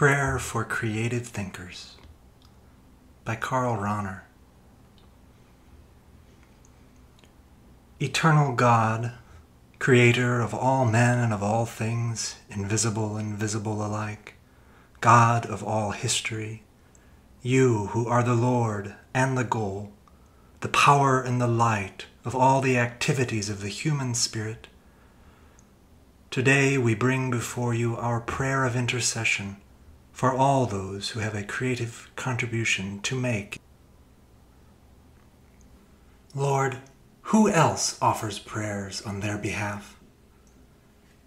Prayer for Creative Thinkers by Karl Rahner. Eternal God, Creator of all men and of all things, invisible and visible alike, God of all history, you who are the Lord and the goal, the power and the light of all the activities of the human spirit, today we bring before you our prayer of intercession for all those who have a creative contribution to make. Lord, who else offers prayers on their behalf?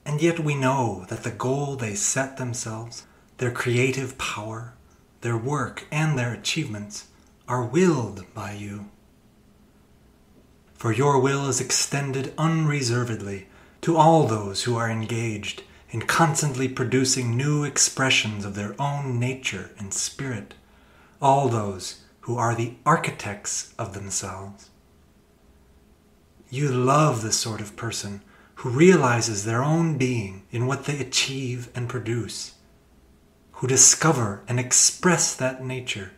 And yet we know that the goal they set themselves, their creative power, their work, and their achievements are willed by you. For your will is extended unreservedly to all those who are engaged in constantly producing new expressions of their own nature and spirit, all those who are the architects of themselves. You love the sort of person who realizes their own being in what they achieve and produce, who discover and express that nature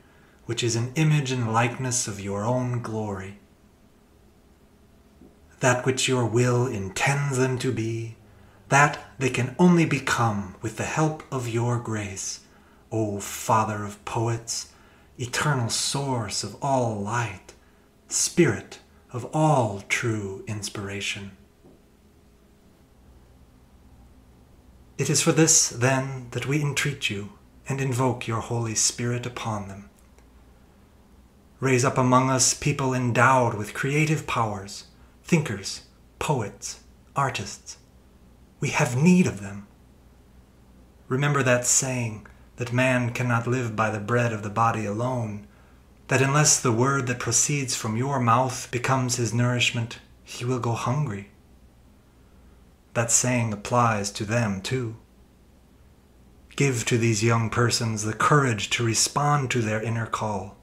which is an image and likeness of your own glory. That which your will intends them to be that they can only become with the help of your grace, O Father of poets, eternal source of all light, Spirit of all true inspiration. It is for this, then, that we entreat you and invoke your Holy Spirit upon them. Raise up among us people endowed with creative powers, thinkers, poets, artists we have need of them. Remember that saying that man cannot live by the bread of the body alone, that unless the word that proceeds from your mouth becomes his nourishment, he will go hungry. That saying applies to them too. Give to these young persons the courage to respond to their inner call,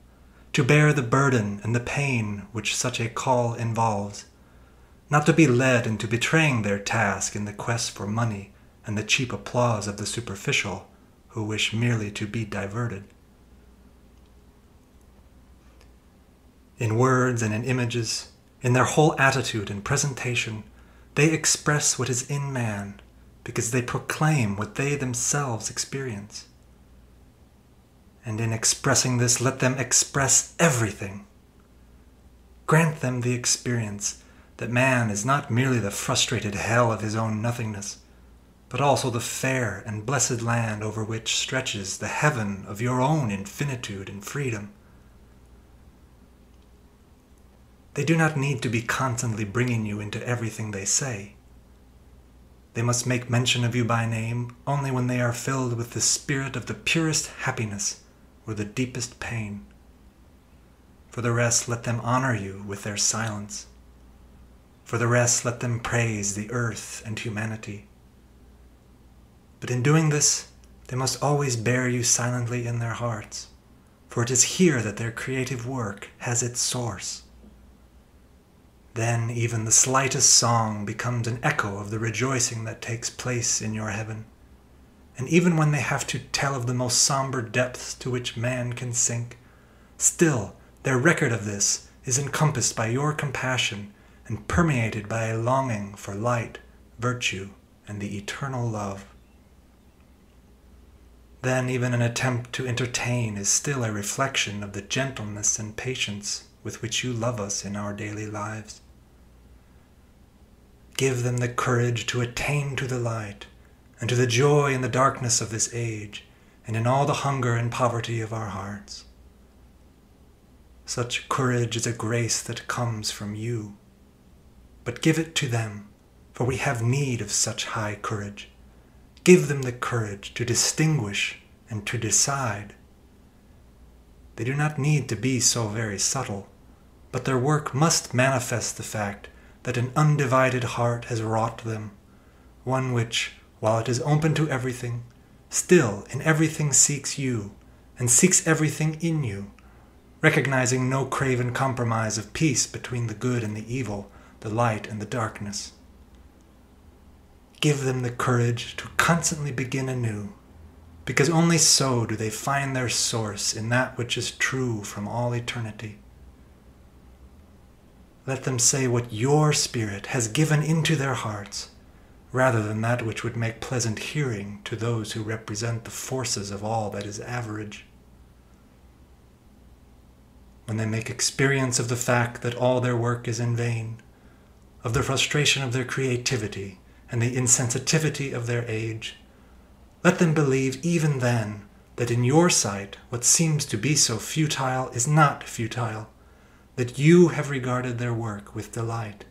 to bear the burden and the pain which such a call involves not to be led into betraying their task in the quest for money and the cheap applause of the superficial who wish merely to be diverted. In words and in images, in their whole attitude and presentation, they express what is in man because they proclaim what they themselves experience. And in expressing this, let them express everything. Grant them the experience that man is not merely the frustrated hell of his own nothingness, but also the fair and blessed land over which stretches the heaven of your own infinitude and freedom. They do not need to be constantly bringing you into everything they say. They must make mention of you by name only when they are filled with the spirit of the purest happiness or the deepest pain. For the rest, let them honor you with their silence. For the rest, let them praise the earth and humanity. But in doing this, they must always bear you silently in their hearts, for it is here that their creative work has its source. Then even the slightest song becomes an echo of the rejoicing that takes place in your heaven. And even when they have to tell of the most somber depths to which man can sink, still their record of this is encompassed by your compassion and permeated by a longing for light, virtue, and the eternal love. Then even an attempt to entertain is still a reflection of the gentleness and patience with which you love us in our daily lives. Give them the courage to attain to the light and to the joy in the darkness of this age and in all the hunger and poverty of our hearts. Such courage is a grace that comes from you but give it to them, for we have need of such high courage. Give them the courage to distinguish and to decide. They do not need to be so very subtle, but their work must manifest the fact that an undivided heart has wrought them, one which, while it is open to everything, still in everything seeks you, and seeks everything in you, recognizing no craven compromise of peace between the good and the evil, the light and the darkness. Give them the courage to constantly begin anew, because only so do they find their source in that which is true from all eternity. Let them say what your Spirit has given into their hearts, rather than that which would make pleasant hearing to those who represent the forces of all that is average. When they make experience of the fact that all their work is in vain, of the frustration of their creativity and the insensitivity of their age, let them believe even then that in your sight what seems to be so futile is not futile, that you have regarded their work with delight,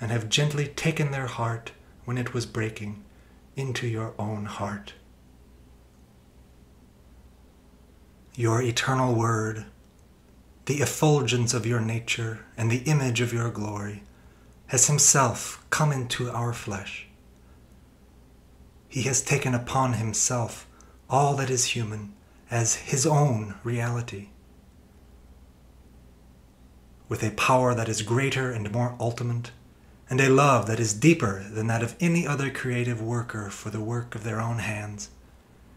and have gently taken their heart when it was breaking into your own heart. Your eternal word, the effulgence of your nature and the image of your glory, has himself come into our flesh he has taken upon himself all that is human as his own reality. With a power that is greater and more ultimate, and a love that is deeper than that of any other creative worker for the work of their own hands,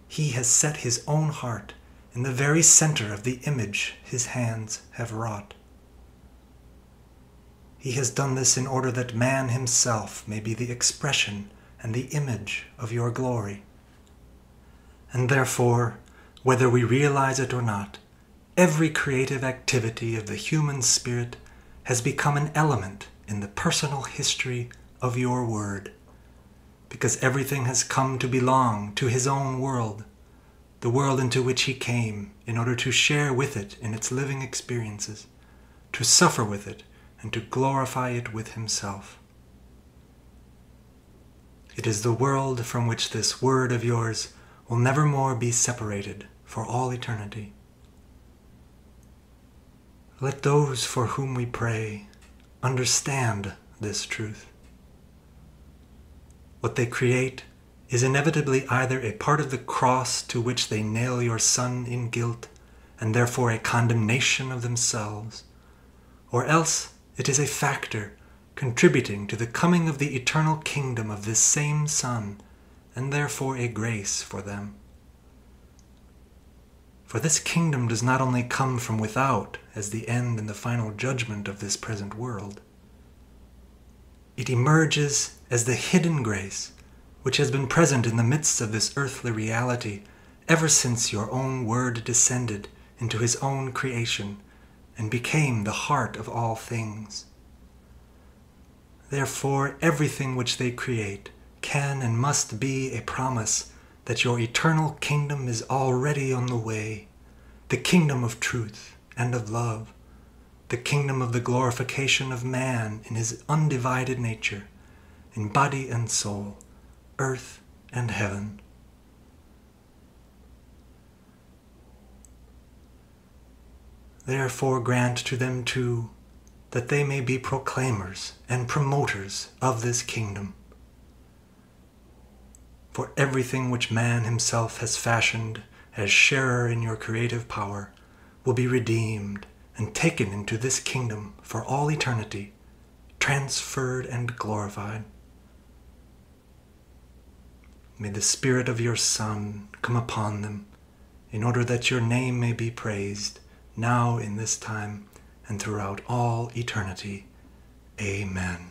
he has set his own heart in the very center of the image his hands have wrought. He has done this in order that man himself may be the expression and the image of your glory. And therefore, whether we realize it or not, every creative activity of the human spirit has become an element in the personal history of your word, because everything has come to belong to his own world, the world into which he came in order to share with it in its living experiences, to suffer with it, and to glorify it with himself. It is the world from which this word of yours will never more be separated for all eternity. Let those for whom we pray understand this truth. What they create is inevitably either a part of the cross to which they nail your Son in guilt, and therefore a condemnation of themselves, or else it is a factor contributing to the coming of the eternal kingdom of this same Son, and therefore a grace for them. For this kingdom does not only come from without as the end and the final judgment of this present world, it emerges as the hidden grace which has been present in the midst of this earthly reality ever since your own Word descended into his own creation and became the heart of all things. Therefore, everything which they create can and must be a promise that your eternal kingdom is already on the way, the kingdom of truth and of love, the kingdom of the glorification of man in his undivided nature, in body and soul, earth and heaven. Therefore grant to them too that they may be proclaimers and promoters of this kingdom. For everything which man himself has fashioned as sharer in your creative power will be redeemed and taken into this kingdom for all eternity, transferred and glorified. May the Spirit of your Son come upon them, in order that your name may be praised, now in this time and throughout all eternity. Amen.